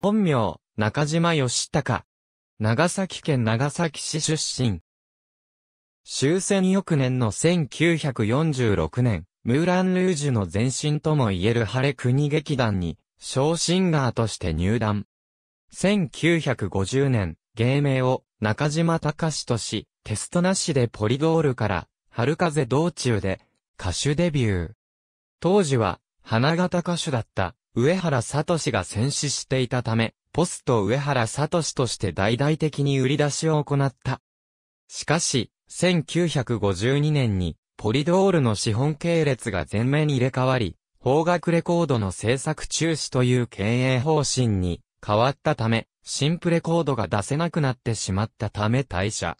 本名、中島義隆。長崎県長崎市出身。終戦翌年の1946年、ムーラン・ルージュの前身とも言える晴れ国劇団に、小シンガーとして入団。1950年、芸名を中島隆とし、テストなしでポリドールから、春風道中で、歌手デビュー。当時は、花形歌手だった上原聡が戦死していたため、ポスト上原聡として大々的に売り出しを行った。しかし、1952年に、ポリドールの資本系列が全面入れ替わり、方角レコードの制作中止という経営方針に変わったため、新プレコードが出せなくなってしまったため退社。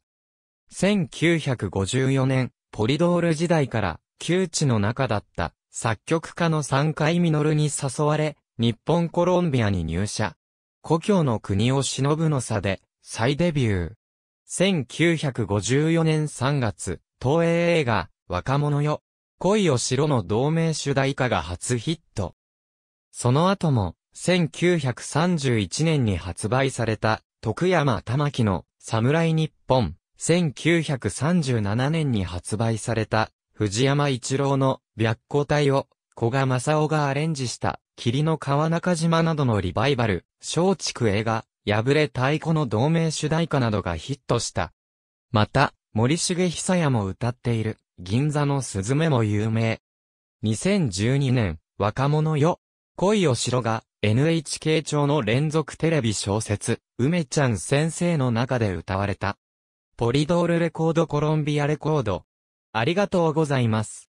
1954年、ポリドール時代から窮地の中だった作曲家の三海実に誘われ、日本コロンビアに入社。故郷の国を忍ぶの差で、再デビュー。1954年3月、東映映画、若者よ。恋をしろの同名主題歌が初ヒット。その後も、1931年に発売された、徳山玉木の侍日本。1937年に発売された、藤山一郎の白虎隊を、古賀正夫がアレンジした、霧の川中島などのリバイバル、松竹映画、破れ太鼓の同名主題歌などがヒットした。また、森重久也も歌っている、銀座のスズメも有名。2012年、若者よ。恋をしろが、NHK 町の連続テレビ小説、梅ちゃん先生の中で歌われた。ポリドールレコードコロンビアレコード。ありがとうございます。